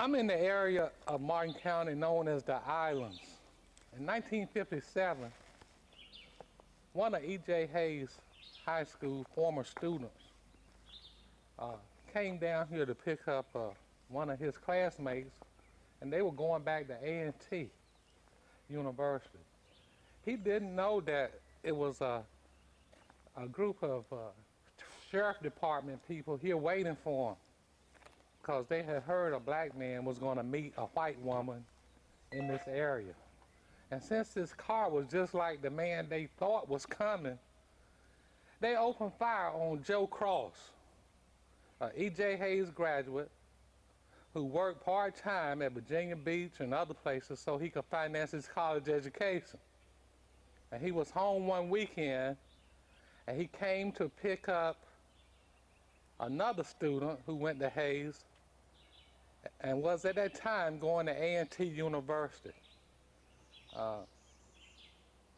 I'm in the area of Martin County known as the Islands. In 1957, one of E.J. Hayes High School former students uh, came down here to pick up uh, one of his classmates, and they were going back to A&T University. He didn't know that it was a, a group of uh, sheriff department people here waiting for him because they had heard a black man was going to meet a white woman in this area. And since this car was just like the man they thought was coming, they opened fire on Joe Cross, a E.J. Hayes graduate who worked part-time at Virginia Beach and other places so he could finance his college education. And he was home one weekend and he came to pick up another student who went to Hayes and was at that time going to A&T University. Uh,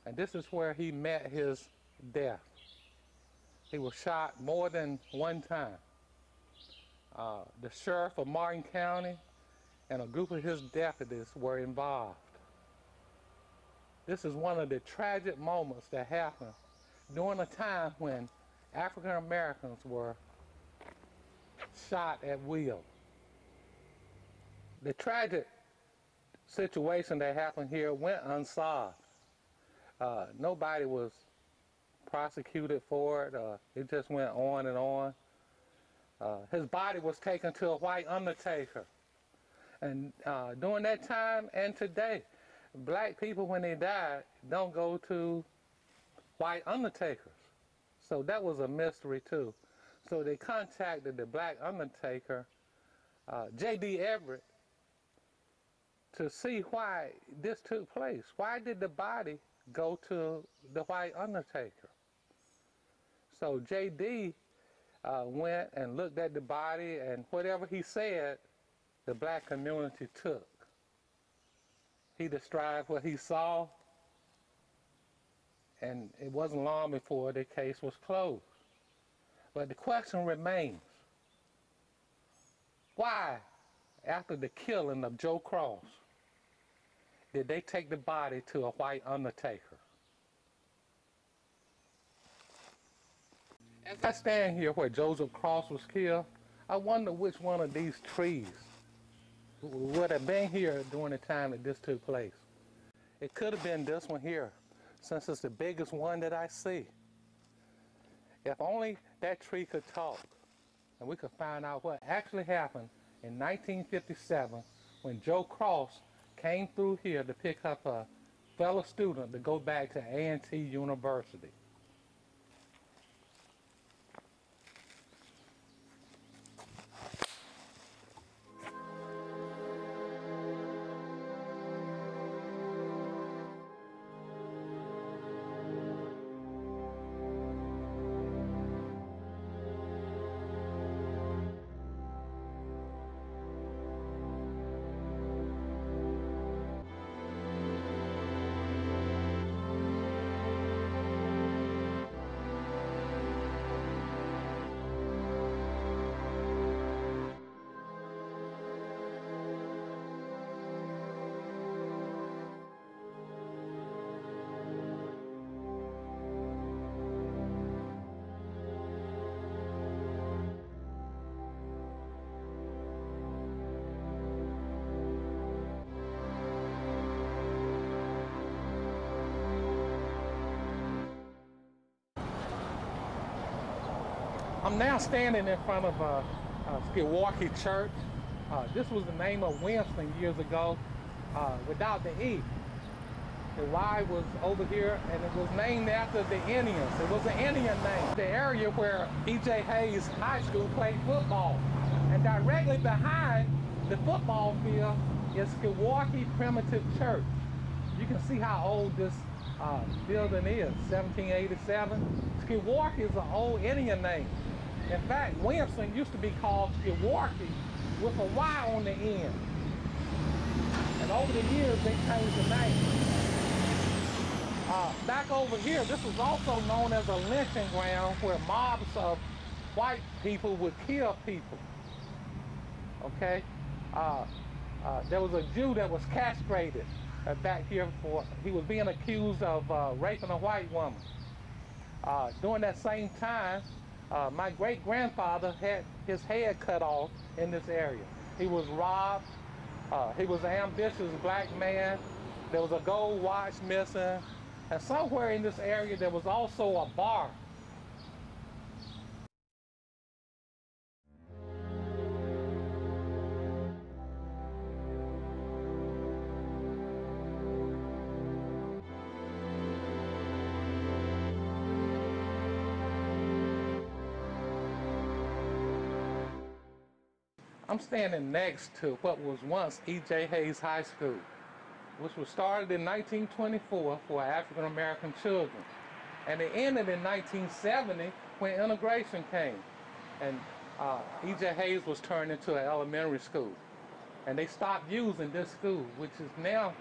and this is where he met his death. He was shot more than one time. Uh, the sheriff of Martin County and a group of his deputies were involved. This is one of the tragic moments that happened during a time when African Americans were shot at will. The tragic situation that happened here went unsolved. Uh, nobody was prosecuted for it. Uh, it just went on and on. Uh, his body was taken to a white undertaker. And uh, during that time and today, black people, when they die, don't go to white undertakers. So that was a mystery too. So they contacted the black undertaker, uh, J.D. Everett, to see why this took place. Why did the body go to the white undertaker? So J.D. Uh, went and looked at the body and whatever he said, the black community took. He described what he saw and it wasn't long before the case was closed. But the question remains, why, after the killing of Joe Cross, did they take the body to a white undertaker? As I stand here where Joseph Cross was killed, I wonder which one of these trees would have been here during the time that this took place. It could have been this one here, since it's the biggest one that I see. If only that tree could talk, and we could find out what actually happened in 1957 when Joe Cross came through here to pick up a fellow student to go back to A&T University. Now standing in front of uh, uh, Skewarkey Church. Uh, this was the name of Winston years ago uh, without the E. The Y was over here and it was named after the Indians. It was an Indian name. The area where E.J. Hayes High School played football. And directly behind the football field is Skewarkey Primitive Church. You can see how old this uh, building is, 1787. Skewarkey is an old Indian name. In fact, Winston used to be called Skewarkey with a Y on the end. And over the years, they changed the name. Uh, back over here, this was also known as a lynching ground where mobs of white people would kill people. Okay? Uh, uh, there was a Jew that was castrated uh, back here for, he was being accused of uh, raping a white woman. Uh, during that same time, uh, my great grandfather had his head cut off in this area. He was robbed. Uh, he was an ambitious black man. There was a gold watch missing. And somewhere in this area, there was also a bar I'm standing next to what was once E.J. Hayes High School, which was started in 1924 for African American children. And it ended in 1970 when integration came. And uh, E.J. Hayes was turned into an elementary school. And they stopped using this school, which is now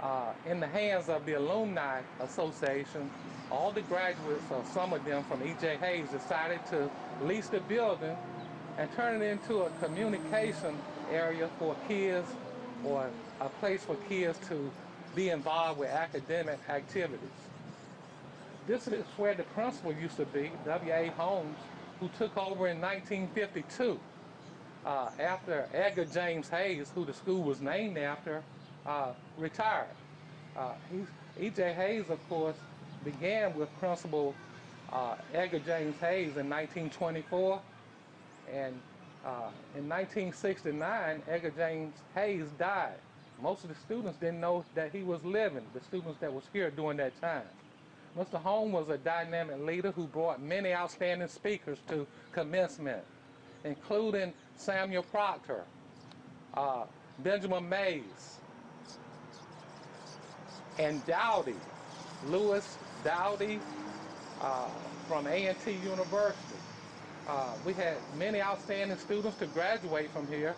uh, in the hands of the Alumni Association. All the graduates, or some of them from E.J. Hayes, decided to lease the building and turn it into a communication area for kids or a place for kids to be involved with academic activities. This is where the principal used to be, W.A. Holmes, who took over in 1952 uh, after Edgar James Hayes, who the school was named after, uh, retired. Uh, E.J. Hayes, of course, began with Principal uh, Edgar James Hayes in 1924 and uh, in 1969, Edgar James Hayes died. Most of the students didn't know that he was living, the students that was here during that time. Mr. Holmes was a dynamic leader who brought many outstanding speakers to commencement, including Samuel Proctor, uh, Benjamin Mays, and Dowdy, Lewis Dowdy uh, from A&T University. Uh, we had many outstanding students to graduate from here,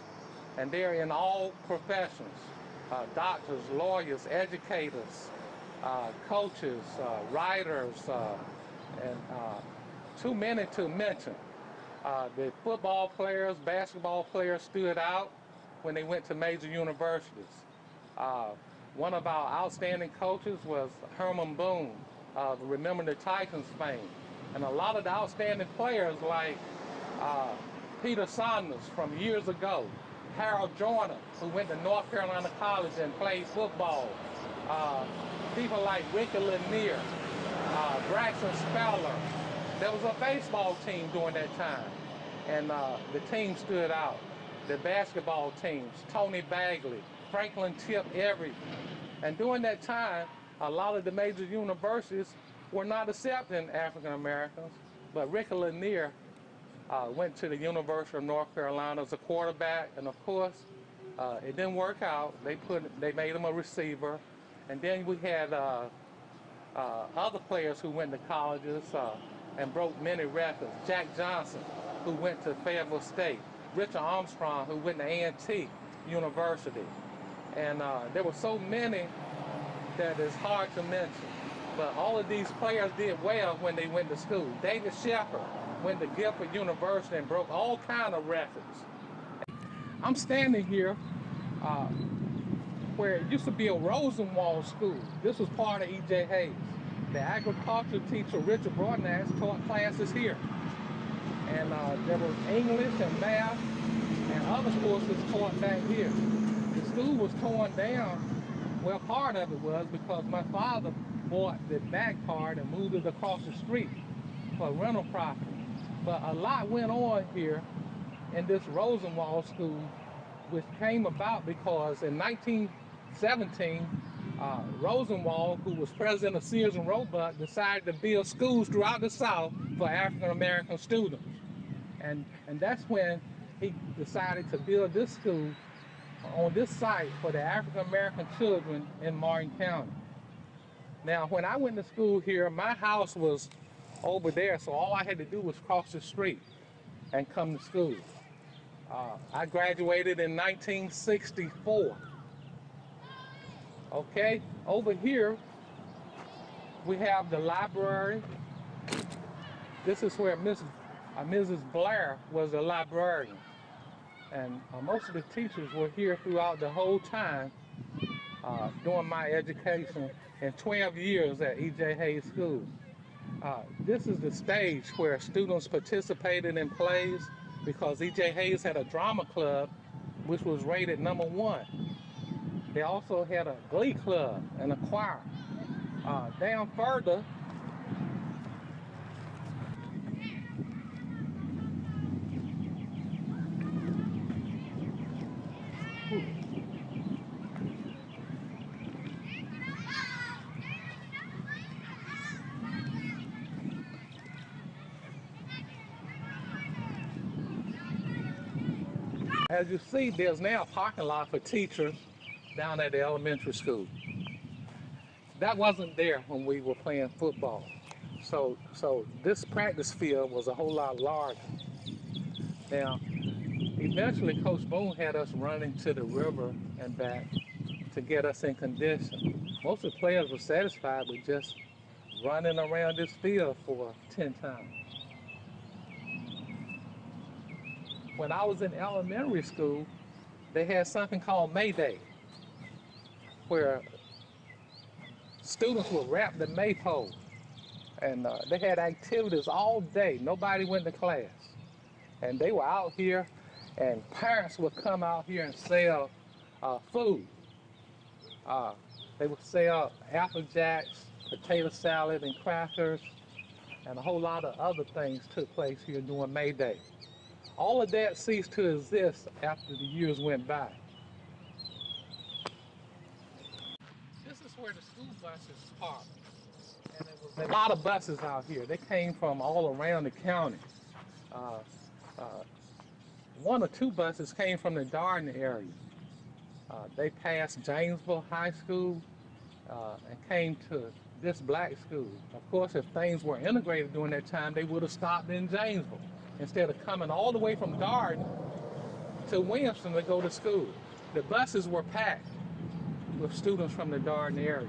and they're in all professions, uh, doctors, lawyers, educators, uh, coaches, uh, writers, uh, and uh, too many to mention. the football players, basketball players stood out when they went to major universities. one of our outstanding coaches was Herman Boone, Remember the Titans fame. And a lot of the outstanding players like uh, Peter Saunders from years ago, Harold Joyner, who went to North Carolina College and played football, uh, people like Ricky Lanier, uh, Braxton Speller. There was a baseball team during that time, and uh, the team stood out. The basketball teams, Tony Bagley, Franklin Tip Everett. And during that time, a lot of the major universities were not accepting African Americans, but Ricky Lanier uh, went to the University of North Carolina as a quarterback, and of course, uh, it didn't work out. They put, they made him a receiver, and then we had uh, uh other players who went to colleges uh, and broke many records. Jack Johnson, who went to Fayetteville State, Richard Armstrong, who went to A&T University, and uh, there were so many that it's hard to mention. But all of these players did well when they went to school. David Shepard went to Guilford University and broke all kind of records. I'm standing here uh, where it used to be a Rosenwald school. This was part of E.J. Hayes. The agriculture teacher, Richard Broadnax, taught classes here. And uh, there was English and math and other courses taught back here. The school was torn down. Well, part of it was because my father bought the back part and moved it across the street for rental property. But a lot went on here in this Rosenwald school, which came about because in 1917, uh, Rosenwald, who was president of Sears and Roebuck, decided to build schools throughout the South for African American students. And, and that's when he decided to build this school on this site for the African American children in Martin County. Now, when I went to school here, my house was over there, so all I had to do was cross the street and come to school. Uh, I graduated in 1964. Okay, over here we have the library. This is where Miss, uh, Mrs. Blair was a librarian. And uh, most of the teachers were here throughout the whole time uh, during my education in 12 years at E.J. Hayes School. Uh, this is the stage where students participated in plays because E.J. Hayes had a drama club which was rated number one. They also had a glee club and a choir. Uh, down further, As you see, there's now a parking lot for teachers down at the elementary school. That wasn't there when we were playing football. So, so this practice field was a whole lot larger. Now, eventually Coach Boone had us running to the river and back to get us in condition. Most of the players were satisfied with just running around this field for 10 times. When I was in elementary school, they had something called May Day, where students would wrap the maypole. And uh, they had activities all day. Nobody went to class. And they were out here, and parents would come out here and sell uh, food. Uh, they would sell Apple Jacks, potato salad, and crackers, and a whole lot of other things took place here during May Day. All of that ceased to exist after the years went by. This is where the school buses parked. And there was a lot of buses out here. They came from all around the county. Uh, uh, one or two buses came from the Darden area. Uh, they passed Jamesville High School uh, and came to this black school. Of course, if things were integrated during that time, they would have stopped in Jamesville instead of coming all the way from Darden to Williamston to go to school. The buses were packed with students from the Darden area.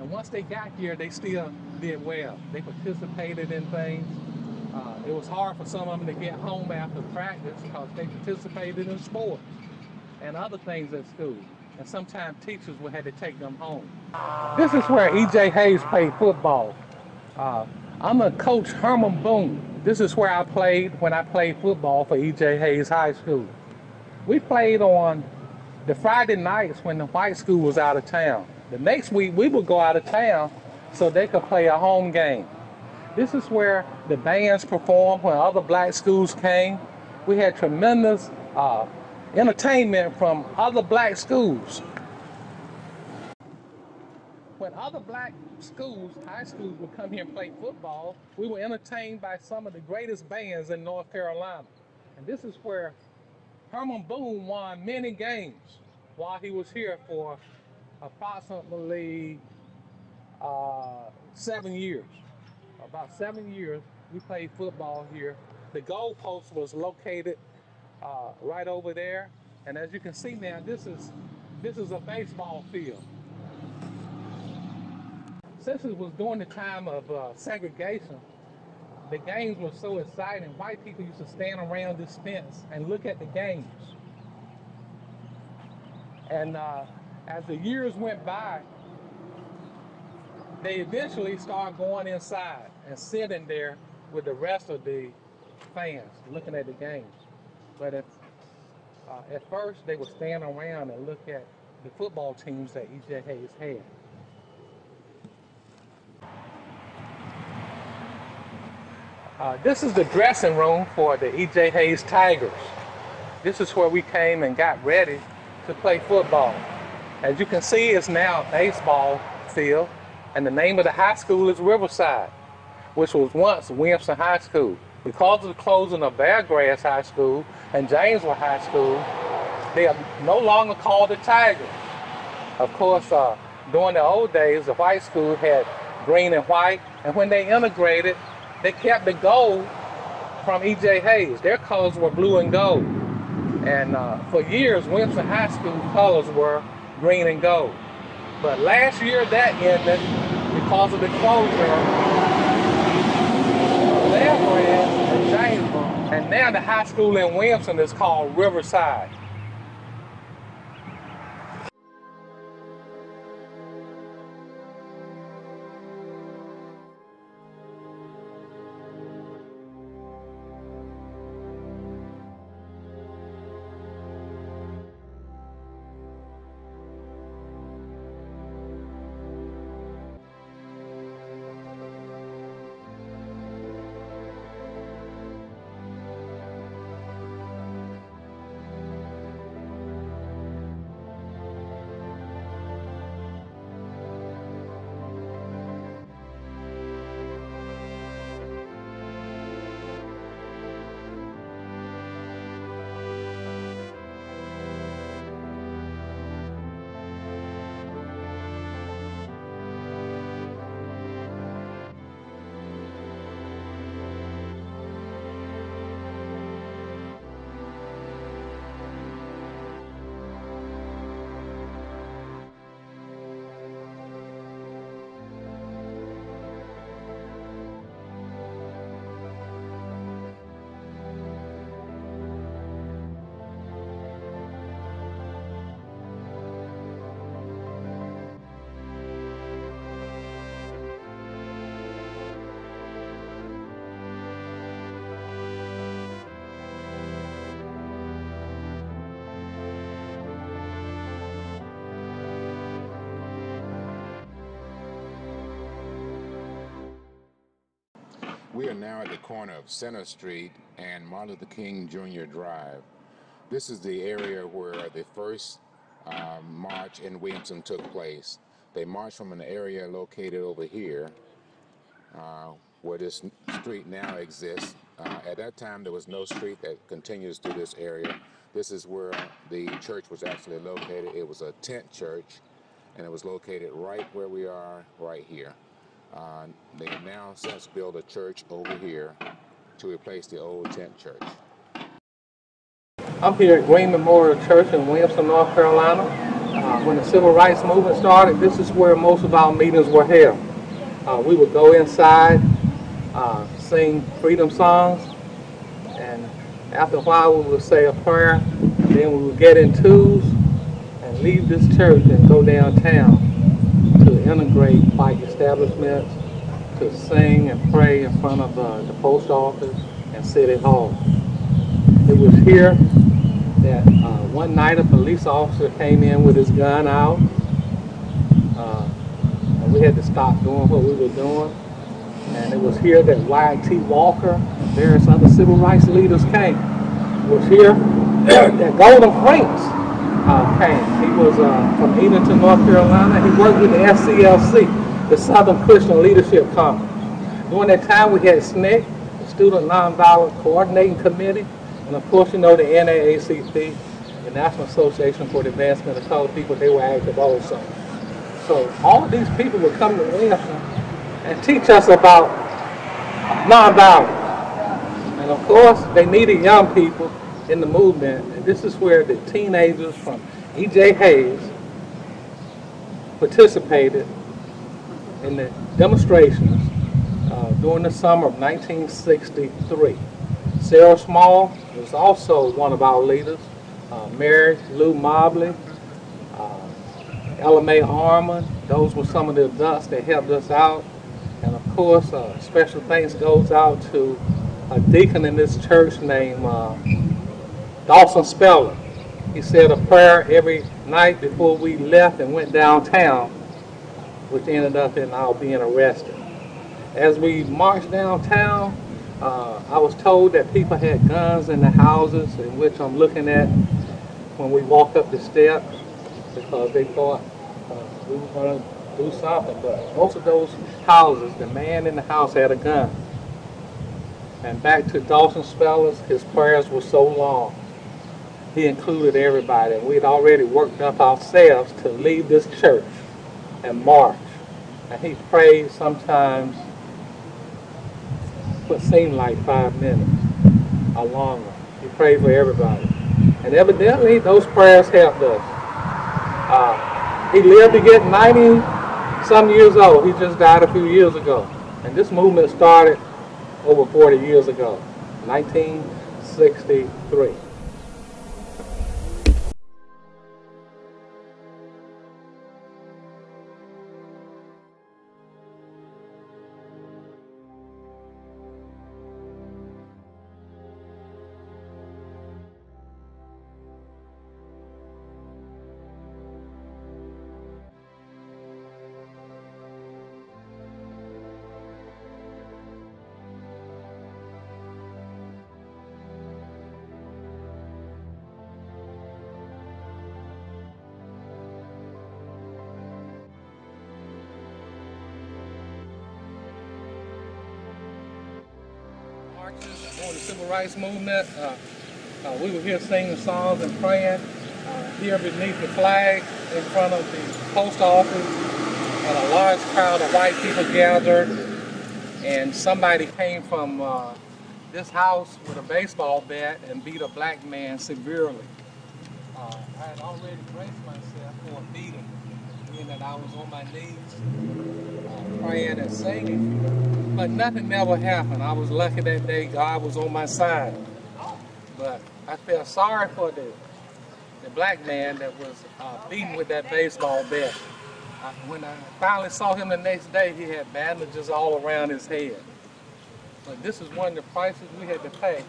And once they got here, they still did well. They participated in things. Uh, it was hard for some of them to get home after practice because they participated in sports and other things at school. And sometimes teachers would have to take them home. This is where E.J. Hayes played football. Uh, I'm a coach Herman Boone. This is where I played when I played football for E.J. Hayes High School. We played on the Friday nights when the white school was out of town. The next week we would go out of town so they could play a home game. This is where the bands performed when other black schools came. We had tremendous uh, entertainment from other black schools other black schools, high schools, would come here and play football, we were entertained by some of the greatest bands in North Carolina. And this is where Herman Boone won many games while he was here for approximately uh, seven years. About seven years, we played football here. The goalpost was located uh, right over there. And as you can see now, this is this is a baseball field since it was during the time of uh, segregation, the games were so exciting. White people used to stand around this fence and look at the games. And uh, as the years went by, they eventually started going inside and sitting there with the rest of the fans looking at the games. But at, uh, at first, they would stand around and look at the football teams that E.J. Hayes had. Uh, this is the dressing room for the E.J. Hayes Tigers. This is where we came and got ready to play football. As you can see, it's now a baseball field, and the name of the high school is Riverside, which was once Williamston High School. Because of the closing of Beargrass High School and Jamesville High School, they are no longer called the Tigers. Of course, uh, during the old days, the white school had green and white, and when they integrated, they kept the gold from E.J. Hayes. Their colors were blue and gold. And uh, for years, Williamston High School colors were green and gold. But last year that ended because of the closure of brand and And now the high school in Williamston is called Riverside. We are now at the corner of Center Street and Martin Luther King Jr. Drive. This is the area where the first uh, march in Williamston took place. They marched from an area located over here, uh, where this street now exists. Uh, at that time, there was no street that continues through this area. This is where the church was actually located. It was a tent church, and it was located right where we are right here. Uh, they now since built a church over here to replace the old tent church. I'm here at Green Memorial Church in Williamston, North Carolina. Uh, when the Civil Rights Movement started, this is where most of our meetings were held. Uh, we would go inside, uh, sing freedom songs, and after a while we would say a prayer, then we would get in twos and leave this church and go downtown to integrate white establishments, to sing and pray in front of uh, the post office and city hall. It was here that uh, one night a police officer came in with his gun out. Uh, and we had to stop doing what we were doing. And it was here that Wyatt T. Walker and various other civil rights leaders came. It was here that Golden Frinks uh, came. He was uh, from Edenton, North Carolina. He worked with the SCLC, the Southern Christian Leadership Conference. During that time, we had SNCC, the Student Nonviolent Coordinating Committee, and of course, you know the NAACP, the National Association for the Advancement of Colored People, they were active also. So all of these people would come to Williamston and teach us about nonviolence. And of course, they needed young people in the movement. This is where the teenagers from E.J. Hayes participated in the demonstrations uh, during the summer of 1963. Sarah Small was also one of our leaders. Uh, Mary Lou Mobley, uh, Ella Mae Harmon, those were some of the adults that helped us out. And of course, uh, special thanks goes out to a deacon in this church named uh, Dawson Speller. He said a prayer every night before we left and went downtown, which ended up in our being arrested. As we marched downtown, uh, I was told that people had guns in the houses in which I'm looking at when we walk up the steps because they thought uh, we were going to do something. But most of those houses, the man in the house had a gun. And back to Dawson Spellers, his prayers were so long. He included everybody. And we had already worked up ourselves to leave this church and march. And he prayed sometimes what seemed like five minutes or longer. He prayed for everybody. And evidently, those prayers helped us. Uh, he lived to get 90 some years old. He just died a few years ago. And this movement started over 40 years ago. 1963. Movement. Uh, uh, we were here singing songs and praying uh, here beneath the flag in front of the post office. And a large crowd of white people gathered, and somebody came from uh, this house with a baseball bat and beat a black man severely. Uh, I had already braced myself for a beating, meaning that I was on my knees uh, praying and singing. But nothing ever happened. I was lucky that day. God was on my side. But I felt sorry for the, the black man that was uh, beaten with that baseball bat. When I finally saw him the next day, he had bandages all around his head. But this is one of the prices we had to pay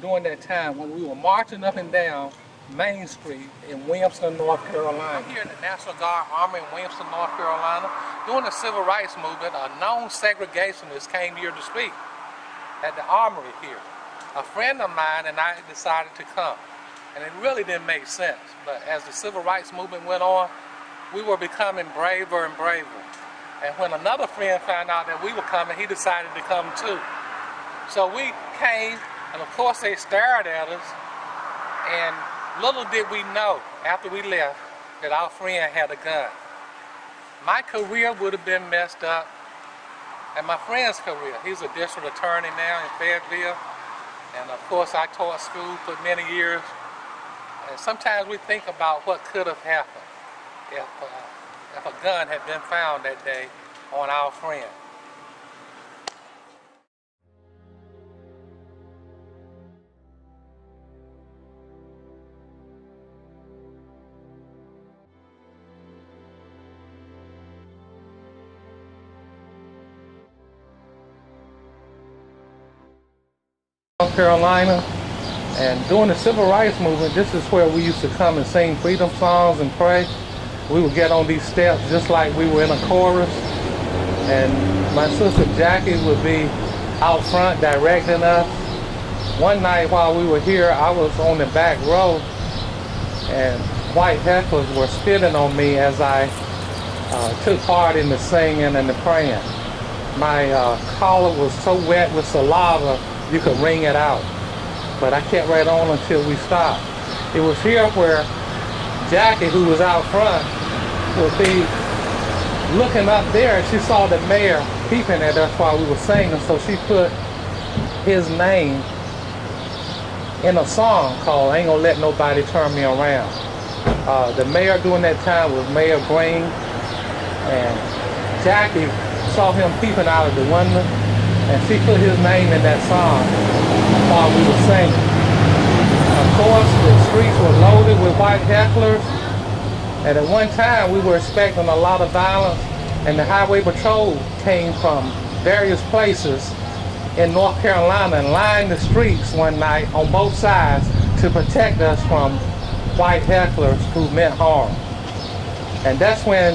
during that time when we were marching up and down Main Street in Williamston, North Carolina. I'm here in the National Guard Army in Williamston, North Carolina. During the Civil Rights Movement, a known segregationist came here to speak at the armory here. A friend of mine and I decided to come. And it really didn't make sense. But as the Civil Rights Movement went on, we were becoming braver and braver. And when another friend found out that we were coming, he decided to come too. So we came, and of course they stared at us, and little did we know after we left that our friend had a gun. My career would have been messed up, and my friend's career. He's a district attorney now in Fayetteville, and of course I taught school for many years. And sometimes we think about what could have happened if, uh, if a gun had been found that day on our friend. Carolina. And during the civil rights movement, this is where we used to come and sing freedom songs and pray. We would get on these steps just like we were in a chorus. And my sister Jackie would be out front directing us. One night while we were here, I was on the back row and white hecklers were spitting on me as I uh, took part in the singing and the praying. My uh, collar was so wet with saliva you could ring it out. But I kept right on until we stopped. It was here where Jackie, who was out front, would be looking up there and she saw the mayor peeping at us while we were singing, so she put his name in a song called Ain't Gonna Let Nobody Turn Me Around. Uh, the mayor during that time was Mayor Green, and Jackie saw him peeping out of the window, and she put his name in that song while we were singing. Of course, the streets were loaded with white hecklers, and at one time we were expecting a lot of violence, and the highway patrol came from various places in North Carolina and lined the streets one night on both sides to protect us from white hecklers who meant harm. And that's when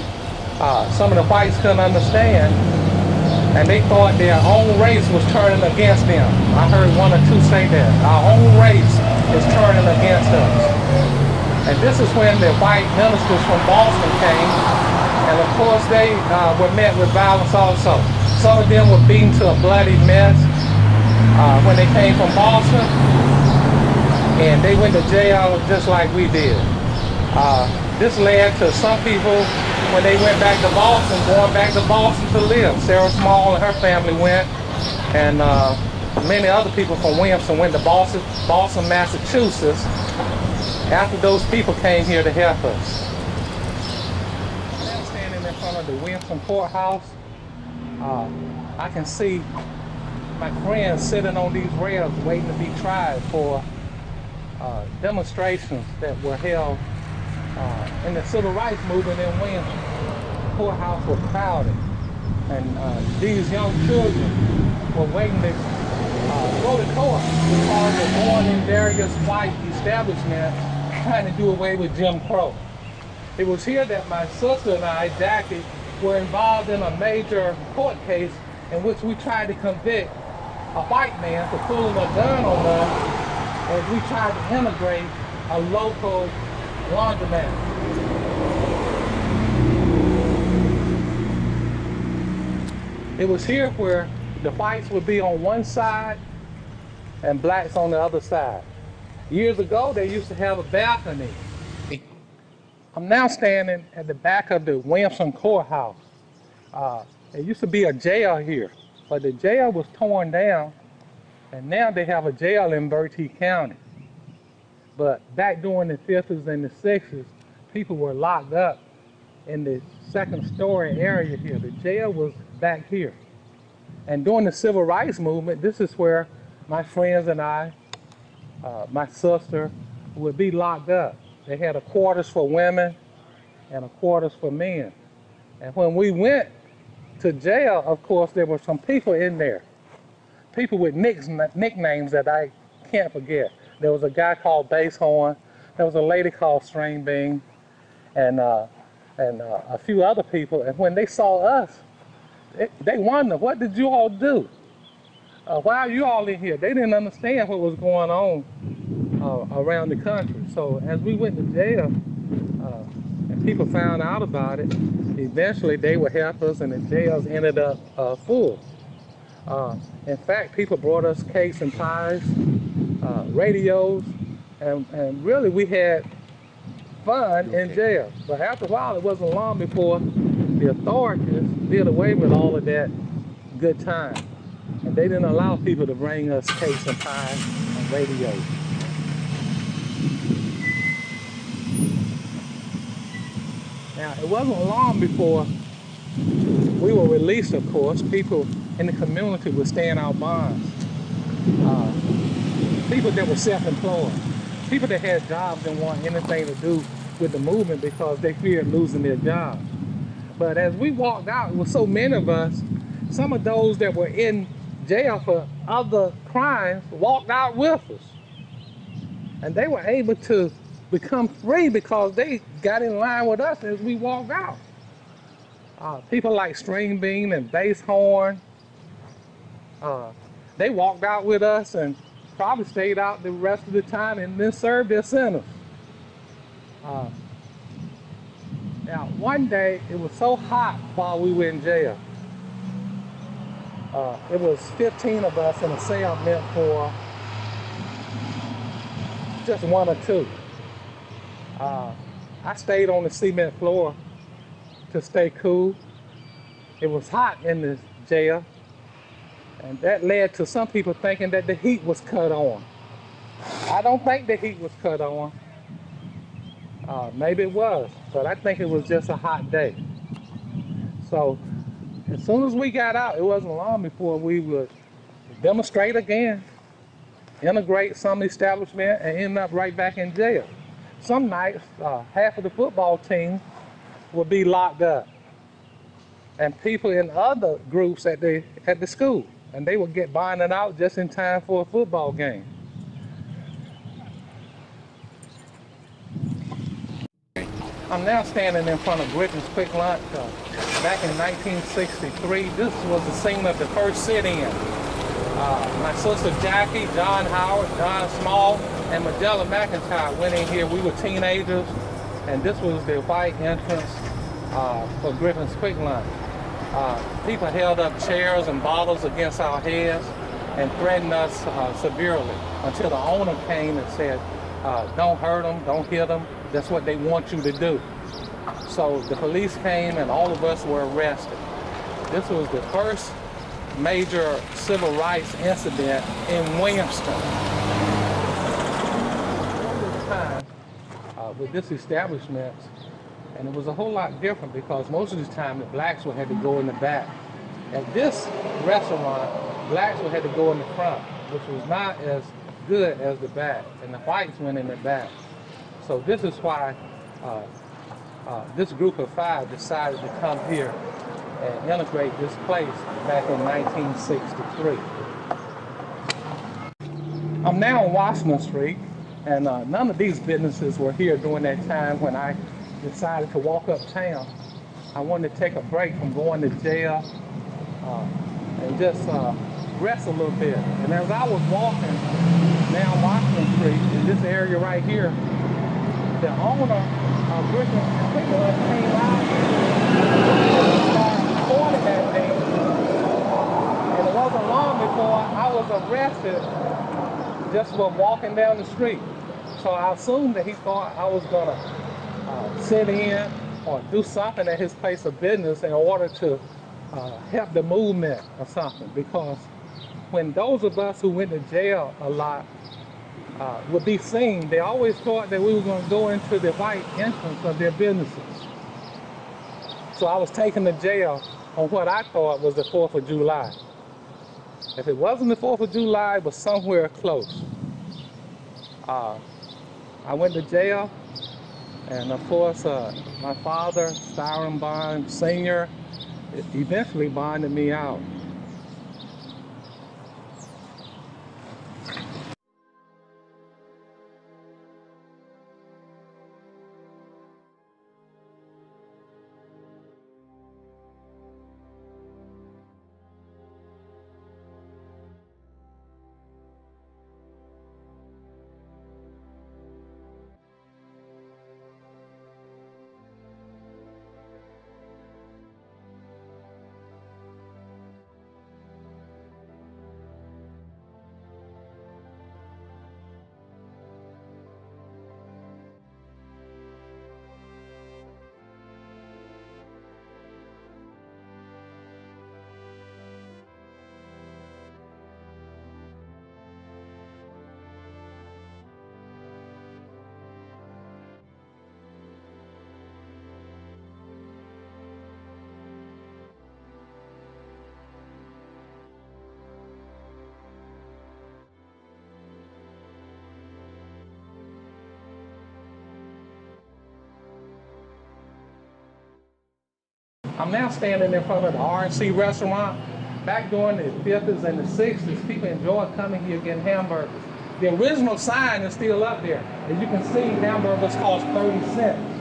uh, some of the whites couldn't understand and they thought their own race was turning against them. I heard one or two say that. Our own race is turning against us. And this is when the white ministers from Boston came, and of course they uh, were met with violence also. Some of them were beaten to a bloody mess uh, when they came from Boston, and they went to jail just like we did. Uh, this led to some people when they went back to Boston, going back to Boston to live. Sarah Small and her family went, and uh, many other people from Williamston went to Boston, Boston, Massachusetts, after those people came here to help us. I'm standing in front of the Williamston courthouse. Uh, I can see my friends sitting on these rails waiting to be tried for uh, demonstrations that were held uh, in the civil rights movement in. The courthouse was crowded, and uh, these young children were waiting to uh, go to court because of born in various white establishments trying to do away with Jim Crow. It was here that my sister and I, Jackie, were involved in a major court case in which we tried to convict a white man for pulling a gun on us as we tried to integrate a local laundromat. It was here where the whites would be on one side and blacks on the other side. Years ago, they used to have a balcony. I'm now standing at the back of the Williamston Courthouse. Uh, there used to be a jail here, but the jail was torn down, and now they have a jail in Bertie County. But back during the 50s and the 60s, people were locked up in the second story area here. The jail was back here. And during the civil rights movement, this is where my friends and I, uh, my sister, would be locked up. They had a quarters for women and a quarters for men. And when we went to jail, of course, there were some people in there. People with nicknames that I can't forget. There was a guy called Basshorn. There was a lady called String Bean, and uh, and uh, a few other people. And when they saw us, they, they wondered, what did you all do? Uh, why are you all in here? They didn't understand what was going on uh, around the country. So as we went to jail, uh, and people found out about it, eventually they would help us, and the jails ended up uh, full. in fact, people brought us cakes and pies uh, radios, and, and really we had fun in jail. But after a while, it wasn't long before the authorities did away with all of that good time. And they didn't allow people to bring us cakes and pies and radios. Now, it wasn't long before we were released, of course. People in the community were stay in our bonds. Uh, people that were self-employed, people that had jobs didn't want anything to do with the movement because they feared losing their jobs. But as we walked out, with so many of us, some of those that were in jail for other crimes walked out with us. And they were able to become free because they got in line with us as we walked out. Uh, people like String Bean and Basshorn, uh, they walked out with us and probably stayed out the rest of the time and then served their sentence. Uh, now, one day, it was so hot while we were in jail. Uh, it was 15 of us in a cell meant for just one or two. Uh, I stayed on the cement floor to stay cool. It was hot in the jail, and that led to some people thinking that the heat was cut on. I don't think the heat was cut on. Uh, maybe it was, but I think it was just a hot day. So as soon as we got out, it wasn't long before we would demonstrate again, integrate some establishment, and end up right back in jail. Some nights, uh, half of the football team would be locked up, and people in other groups at the at the school and they would get bonded out just in time for a football game. I'm now standing in front of Griffin's Quick Lunch. Uh, back in 1963, this was the scene of the first sit-in. Uh, my sister Jackie, John Howard, John Small, and Magella McIntyre went in here. We were teenagers, and this was the white entrance uh, for Griffin's Quick Lunch. Uh, people held up chairs and bottles against our heads and threatened us uh, severely until the owner came and said, uh, don't hurt them, don't hit them. That's what they want you to do. So the police came and all of us were arrested. This was the first major civil rights incident in Williamston. Uh, with this establishment, and it was a whole lot different because most of the time the blacks would have to go in the back. At this restaurant, blacks would have to go in the front, which was not as good as the back, and the whites went in the back. So this is why uh, uh, this group of five decided to come here and integrate this place back in 1963. I'm now on Washington Street, and uh, none of these businesses were here during that time when I decided to walk uptown. I wanted to take a break from going to jail uh, and just uh, rest a little bit. And as I was walking down Washington Street in this area right here, the owner of Brick and Pickle came out and started pointing at me. And it wasn't long before I was arrested just for walking down the street. So I assumed that he thought I was gonna sit in or do something at his place of business in order to uh, help the movement or something. Because when those of us who went to jail a lot uh, would be seen, they always thought that we were going to go into the white entrance of their businesses. So I was taken to jail on what I thought was the 4th of July. If it wasn't the 4th of July, it was somewhere close. Uh, I went to jail, and of course, uh, my father, Styron Bond Sr., eventually bonded me out. I'm now standing in front of the RNC restaurant. Back during the 50s and the 60s, people enjoyed coming here getting hamburgers. The original sign is still up there. As you can see, hamburgers cost 30 cents.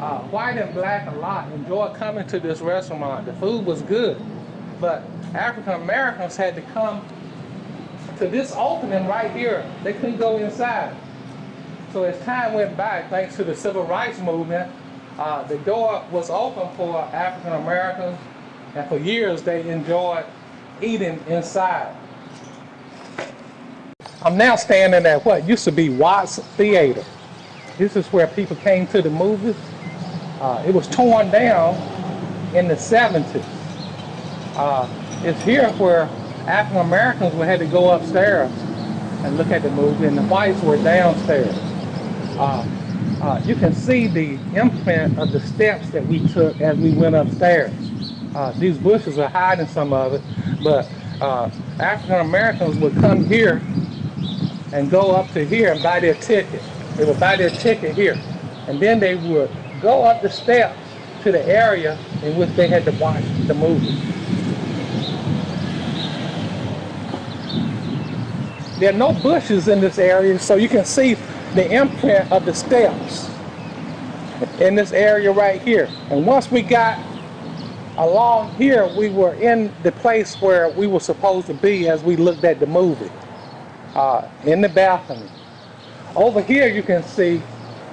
Uh, white and black alike enjoyed coming to this restaurant. The food was good, but African Americans had to come to this opening right here. They couldn't go inside. So as time went by, thanks to the civil rights movement, uh, the door was open for African Americans, and for years they enjoyed eating inside. I'm now standing at what used to be Watts Theater. This is where people came to the movies. Uh, it was torn down in the 70s. Uh, it's here where African Americans would have to go upstairs and look at the movie, and the whites were downstairs. Uh, uh, you can see the imprint of the steps that we took as we went upstairs. Uh, these bushes are hiding some of it, but uh, African Americans would come here and go up to here and buy their ticket. They would buy their ticket here. And then they would go up the steps to the area in which they had to watch the movie. There are no bushes in this area, so you can see the imprint of the steps in this area right here. And once we got along here, we were in the place where we were supposed to be as we looked at the movie, uh, in the balcony. Over here you can see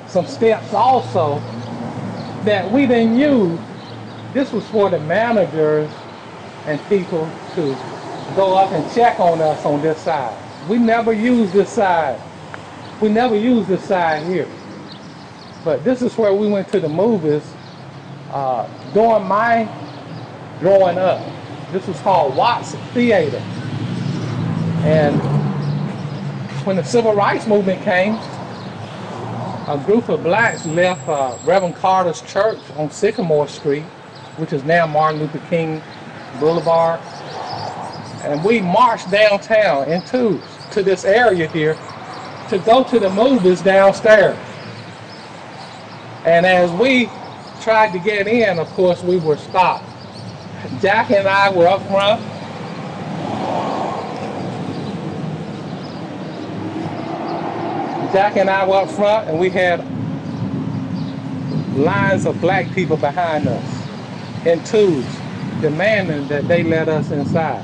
some steps also that we didn't use. This was for the managers and people to go up and check on us on this side. We never used this side we never used this side here. But this is where we went to the movies uh, during my growing up. This was called Watts Theater. And when the civil rights movement came, a group of blacks left uh, Reverend Carter's church on Sycamore Street, which is now Martin Luther King Boulevard. and we marched downtown in twos to this area here to go to the movies downstairs. And as we tried to get in, of course, we were stopped. Jack and I were up front. Jack and I were up front, and we had lines of black people behind us in twos, demanding that they let us inside.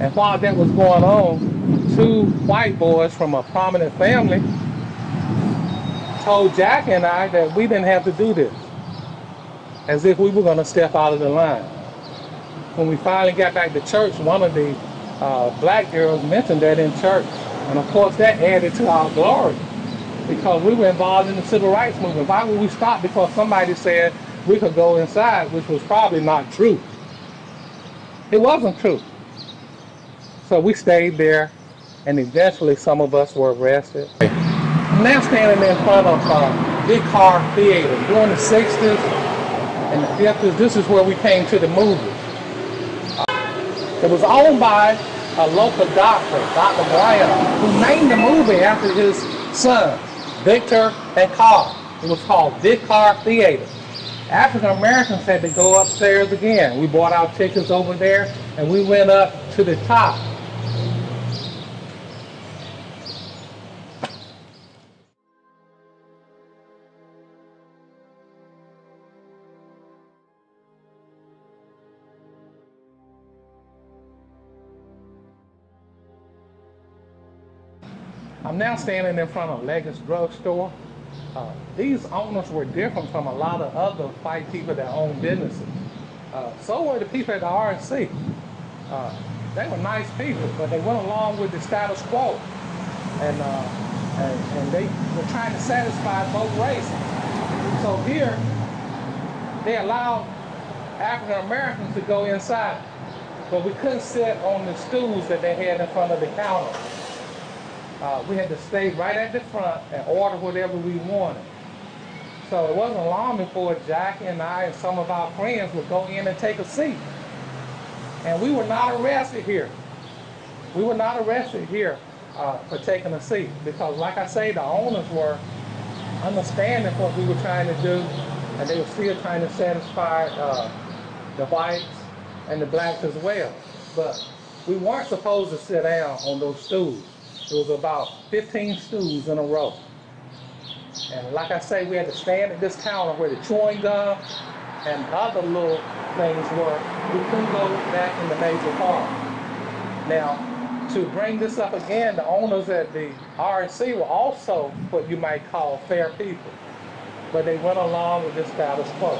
And while that was going on, two white boys from a prominent family told Jack and I that we didn't have to do this, as if we were going to step out of the line. When we finally got back to church, one of the uh, black girls mentioned that in church. And of course, that added to our glory because we were involved in the civil rights movement. Why would we stop? Because somebody said we could go inside, which was probably not true. It wasn't true. So we stayed there, and eventually some of us were arrested. I'm now standing in front of uh, Big Car Theater. During the 60s and the 50s, this is where we came to the movies. Uh, it was owned by a local doctor, Dr. Brown, who named the movie after his sons, Victor and Carl. It was called Big Car Theater. African Americans had to go upstairs again. We bought our tickets over there and we went up to the top. I'm now standing in front of Legacy Drugstore. Uh, these owners were different from a lot of other white people that own businesses. Uh, so were the people at the RNC. Uh, they were nice people, but they went along with the status quo. And, uh, and, and they were trying to satisfy both races. So here, they allowed African Americans to go inside, but we couldn't sit on the stools that they had in front of the counter. Uh, we had to stay right at the front and order whatever we wanted. So it wasn't long before Jack and I and some of our friends would go in and take a seat. And we were not arrested here. We were not arrested here uh, for taking a seat because, like I say, the owners were understanding what we were trying to do, and they were still trying to satisfy uh, the whites and the blacks as well. But we weren't supposed to sit down on those stools. It was about 15 stools in a row. And like I say, we had to stand at this counter where the chewing gum and other little things were. We couldn't go back in the major hall. Now, to bring this up again, the owners at the RNC were also what you might call fair people. But they went along with this status quo.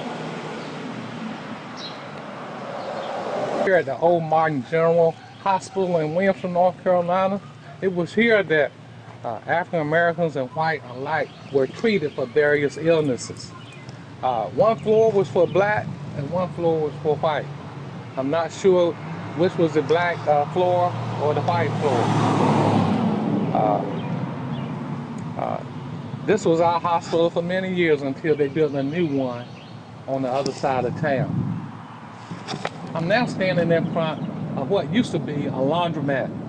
Here at the old Martin General Hospital in Williamston, North Carolina, it was here that uh, African Americans and white alike were treated for various illnesses. Uh, one floor was for black and one floor was for white. I'm not sure which was the black uh, floor or the white floor. Uh, uh, this was our hospital for many years until they built a new one on the other side of town. I'm now standing in front of what used to be a laundromat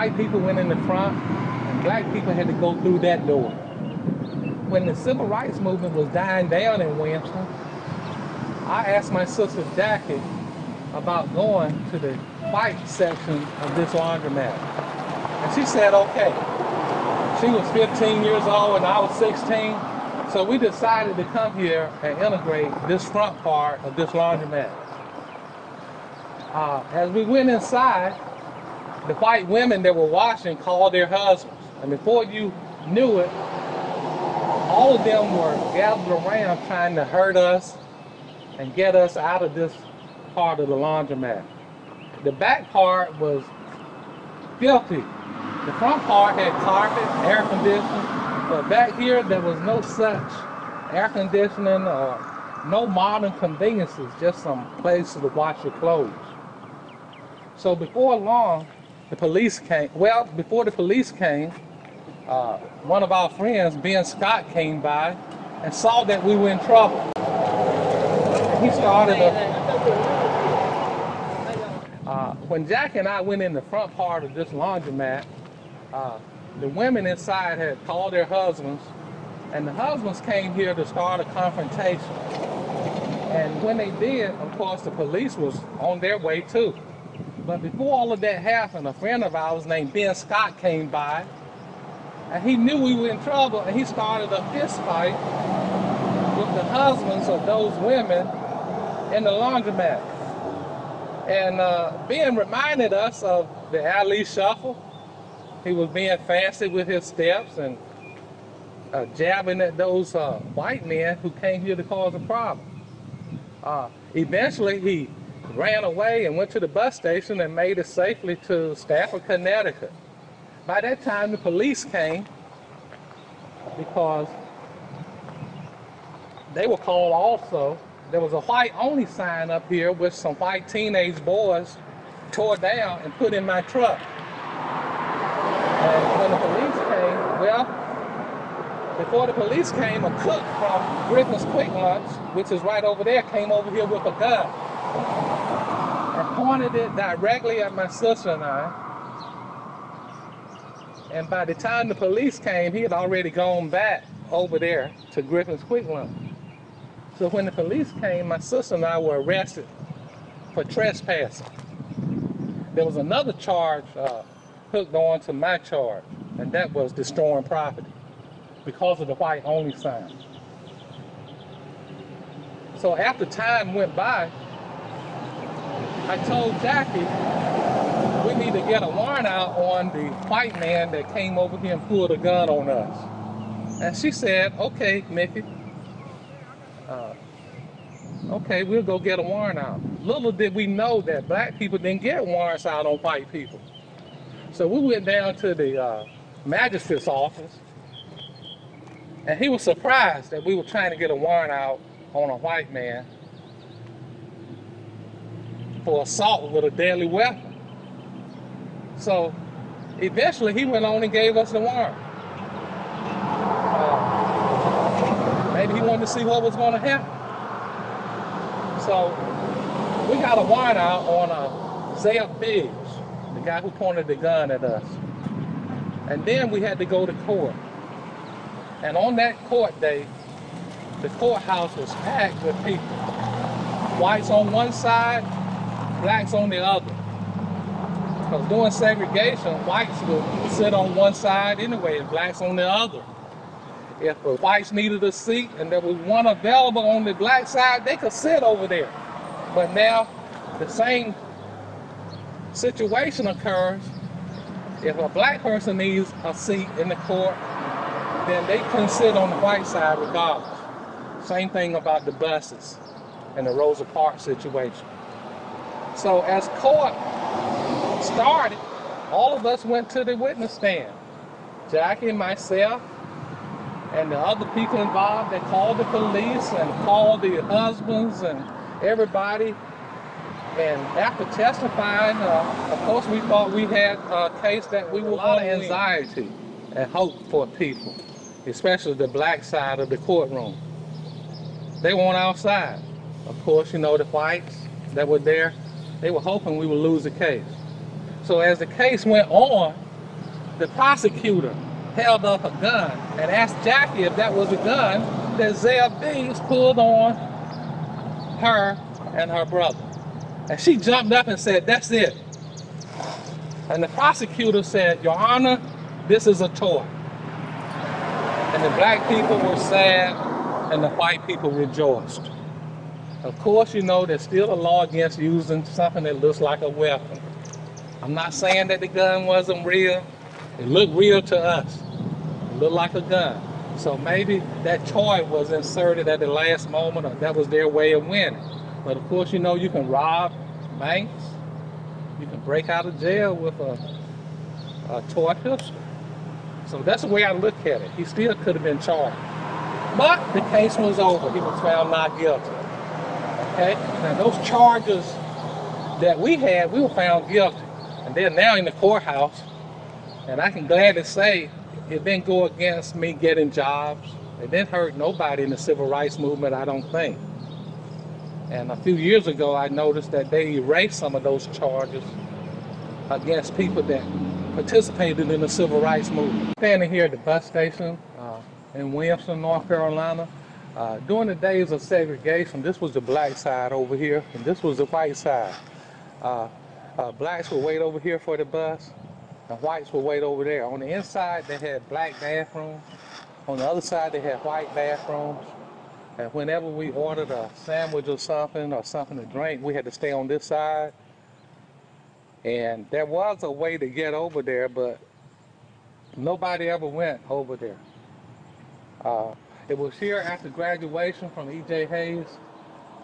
white people went in the front and black people had to go through that door. When the civil rights movement was dying down in Williamston, I asked my sister Jackie about going to the white section of this laundromat. And she said, okay. She was 15 years old and I was 16. So we decided to come here and integrate this front part of this laundromat. Uh, as we went inside, the white women that were washing called their husbands. And before you knew it, all of them were gathered around trying to hurt us and get us out of this part of the laundromat. The back part was filthy. The front part had carpet, air conditioning, but back here there was no such air conditioning or no modern conveniences, just some place to wash your clothes. So before long, the police came. Well, before the police came, uh, one of our friends, Ben Scott, came by and saw that we were in trouble. He started a when Jack and I went in the front part of this laundromat, uh, the women inside had called their husbands, and the husbands came here to start a confrontation. And when they did, of course, the police was on their way too. But before all of that happened, a friend of ours named Ben Scott came by, and he knew we were in trouble, and he started a fist fight with the husbands of those women in the laundromat. And uh, Ben reminded us of the Ali Shuffle. He was being fancy with his steps and uh, jabbing at those uh, white men who came here to cause a problem. Uh, eventually, he ran away and went to the bus station and made it safely to Stafford, Connecticut. By that time, the police came because they were called also. There was a white only sign up here with some white teenage boys tore down and put in my truck. And when the police came, well, before the police came, a cook from Griffin's Quick Lunch, which is right over there, came over here with a gun and pointed it directly at my sister and I. And by the time the police came, he had already gone back over there to Griffin's Quick Lunch. So when the police came, my sister and I were arrested for trespassing. There was another charge uh, hooked on to my charge, and that was destroying property because of the white only sign. So after time went by, I told Jackie we need to get a warrant out on the white man that came over here and pulled a gun on us. And she said, okay, Mickey. Uh, okay, we'll go get a warrant out. Little did we know that black people didn't get warrants out on white people. So we went down to the uh, magistrate's office, and he was surprised that we were trying to get a warrant out on a white man for assault with a deadly weapon. So eventually he went on and gave us the warrant. Uh, maybe he wanted to see what was going to happen. So we got a warrant out on uh, Zeb Biggs, the guy who pointed the gun at us. And then we had to go to court. And on that court day, the courthouse was packed with people. Whites on one side, blacks on the other. Because during segregation, whites would sit on one side anyway, and blacks on the other. If the whites needed a seat and there was one available on the black side, they could sit over there. But now, the same situation occurs. If a black person needs a seat in the court, then they can sit on the white side regardless. Same thing about the buses and the Rosa Parks situation. So as court started, all of us went to the witness stand. Jackie, and myself, and the other people involved, they called the police and called the husbands and everybody. And after testifying, uh, of course, we thought we had a case that we were a lot of anxiety and hope for people, especially the black side of the courtroom. They weren't outside. Of course, you know, the whites that were there, they were hoping we would lose the case. So as the case went on, the prosecutor held up a gun and asked Jackie if that was a gun that Zeb Biggs pulled on her and her brother. And she jumped up and said, that's it. And the prosecutor said, Your Honor, this is a toy. And the black people were sad and the white people rejoiced. Of course, you know, there's still a law against using something that looks like a weapon. I'm not saying that the gun wasn't real. It looked real to us. It looked like a gun. So maybe that toy was inserted at the last moment or that was their way of winning. But of course, you know, you can rob banks. You can break out of jail with a, a toy pistol. So that's the way I look at it. He still could have been charged. But the case was over. He was found not guilty. Okay? Now those charges that we had, we were found guilty. And they're now in the courthouse. And I can gladly say it didn't go against me getting jobs. It didn't hurt nobody in the civil rights movement, I don't think. And a few years ago, I noticed that they erased some of those charges against people that participated in the civil rights movement. Standing here at the bus station uh, in Williamston, North Carolina, uh, during the days of segregation, this was the black side over here, and this was the white side. Uh, uh, blacks would wait over here for the bus, and whites would wait over there. On the inside, they had black bathrooms. On the other side, they had white bathrooms. And whenever we ordered a sandwich or something, or something to drink, we had to stay on this side. And there was a way to get over there, but nobody ever went over there. It was here after graduation from E.J. Hayes.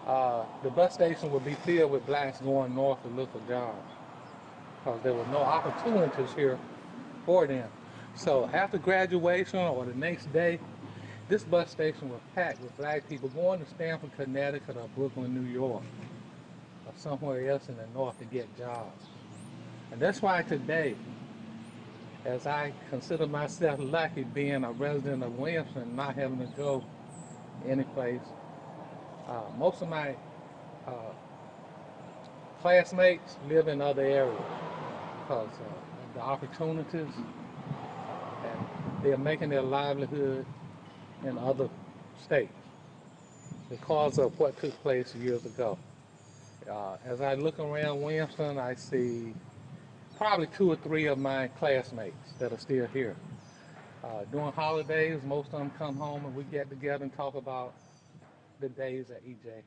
Uh, the bus station would be filled with blacks going north to look for jobs because there were no opportunities here for them. So after graduation or the next day, this bus station was packed with black people going to Stamford, Connecticut or Brooklyn, New York or somewhere else in the north to get jobs. And that's why today, as I consider myself lucky being a resident of Williamston, not having to go anyplace, uh, most of my uh, classmates live in other areas because uh, the opportunities and they're making their livelihood in other states because of what took place years ago. Uh, as I look around Williamston, I see probably two or three of my classmates that are still here. Uh, during holidays, most of them come home and we get together and talk about the days at E.J.